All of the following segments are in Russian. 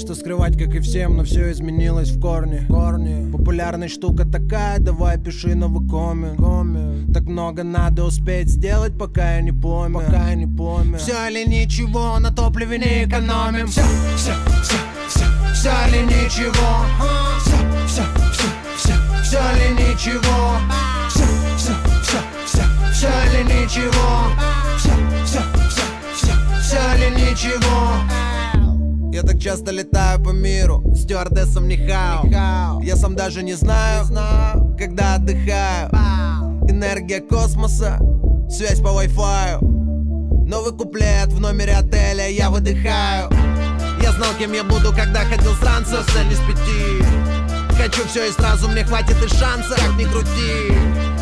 что скрывать, как и всем, но все изменилось в корне. корне. Популярная штука такая, давай пиши новый коммент. коммент. Так много надо успеть сделать, пока я не помню. Пока я не помню. Все или ничего, на топливе не экономим. Все, все, все, все, все или ничего. Все, все, все, все, все или ничего. Все, все, все, все, все или ничего. Все, все, все, все, все или ничего. Я так часто летаю по миру, стюардессом не хау Я сам даже не знаю, когда отдыхаю. Энергия космоса, связь по Wi-Fi. Новый куплет в номере отеля, я выдыхаю. Я знал, кем я буду, когда ходил с ранца, цель не с пяти. Хочу все и сразу, мне хватит и шанса, как ни крути.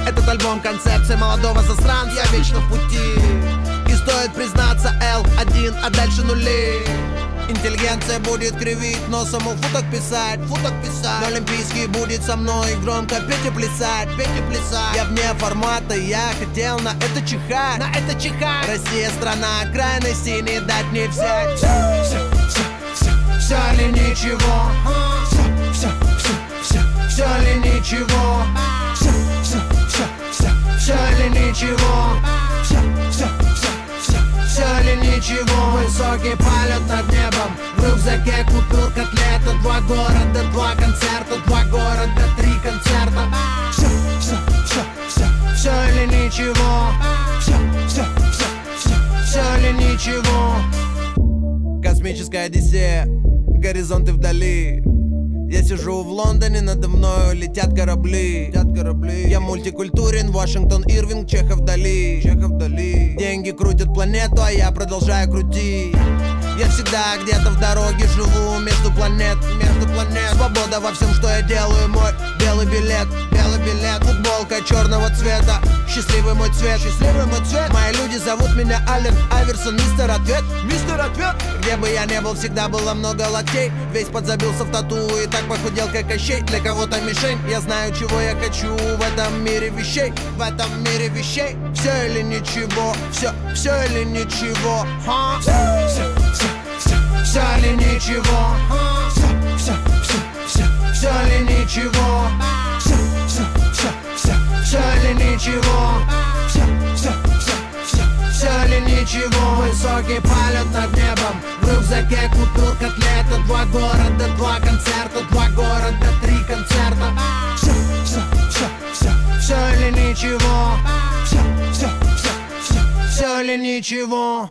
Этот альбом концепция молодого засранца, я вечно в пути. И стоит признаться, L1, а дальше нули Интеллигенция будет кривить носом у футок писать, футок писать. Олимпийский будет со мной громко петь и плясать, петь и плясать. Я вне формата, я хотел на это чихать, на это чихать. Россия страна крайностей, не дать не взять. Все, все, все, все, все или ничего. Все, все, все, все, все или ничего. Все, все, все, все, все или ничего. Рюкзаке купил котлету Два города, два концерта Два города, три концерта. Все, все, все, все Все или ничего. Все, все, все, все Все или ничего. Космическая Одиссея Горизонты вдали я сижу в Лондоне, надо мною летят корабли. летят корабли. Я мультикультурен, Вашингтон, Ирвинг, Чехов Дали. Чехов Дали. Деньги крутят планету, а я продолжаю крутить. Я всегда где-то в дороге живу между планет. Свобода во всем, что я делаю, мой белый билет, белый билет. Футболка черного цвета, счастливый мой цвет, счастливый мой цвет. Мои люди зовут меня Ален Айверсон, мистер ответ, мистер ответ. Где бы я не был, всегда было много локтей. Весь подзабился в тату и так похудел, как кощей. Для кого-то мишень, я знаю, чего я хочу в этом мире вещей, в этом мире вещей. Все или ничего, все, все или ничего? Все, все, все, все, все или ничего, Высокий полет над небом, в рюкзаке купил котлету, два города, два концерта, два города, три концерта. Все, все, все, все, все или ничего, все, все, все, все, все или ничего.